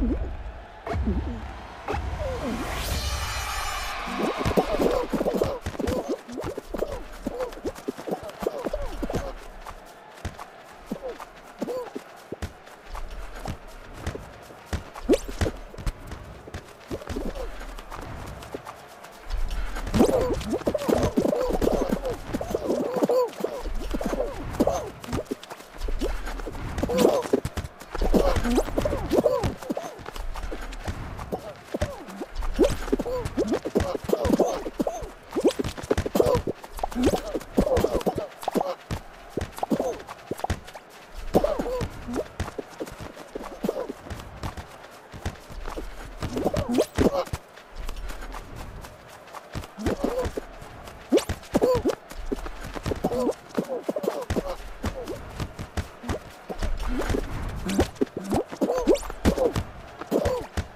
Woo!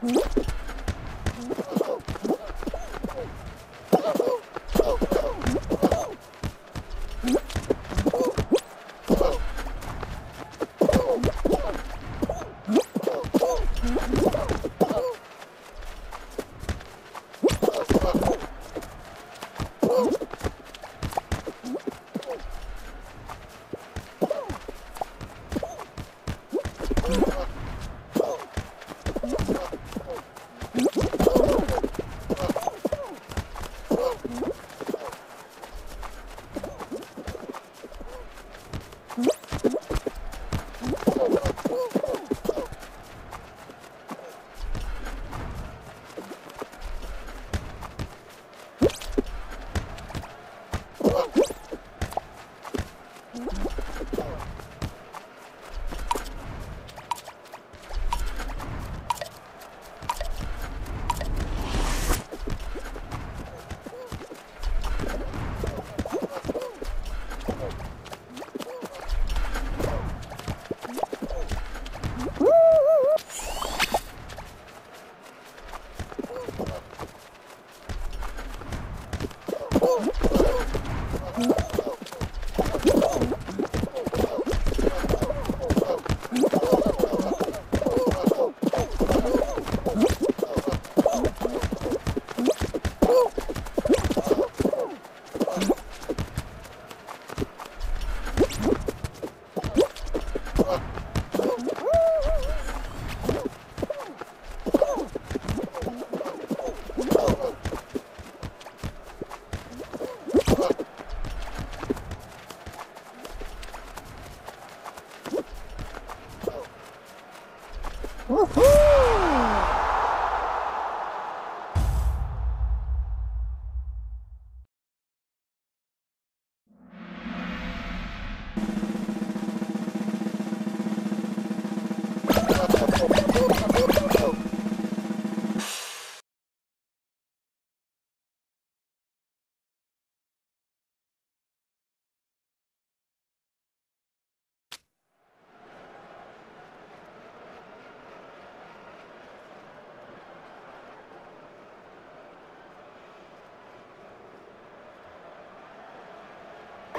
Mm-hmm. Woohoo!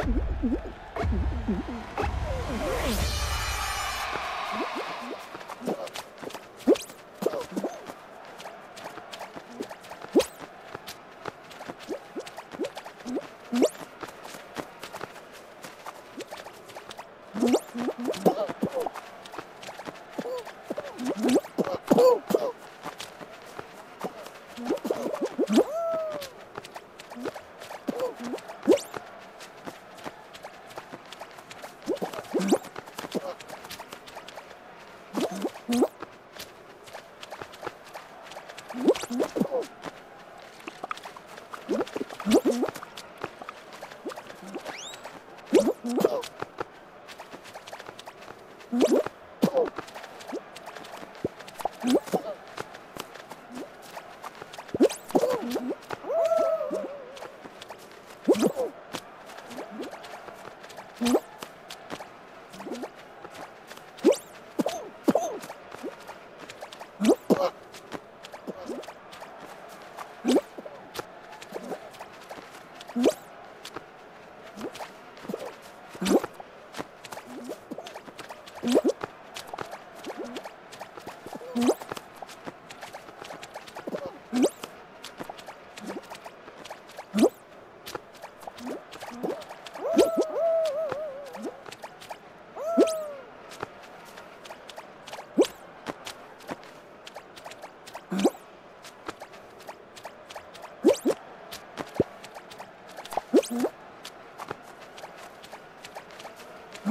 Mm-hmm.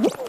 you